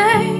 day.